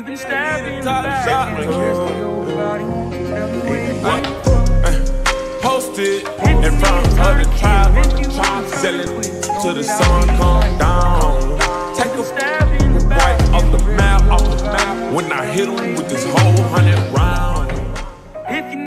You can stab me in the back. Posted in front of the tribe, selling to the sun. come down. Take a stab in the back. off the map, off the map. When I hit him with this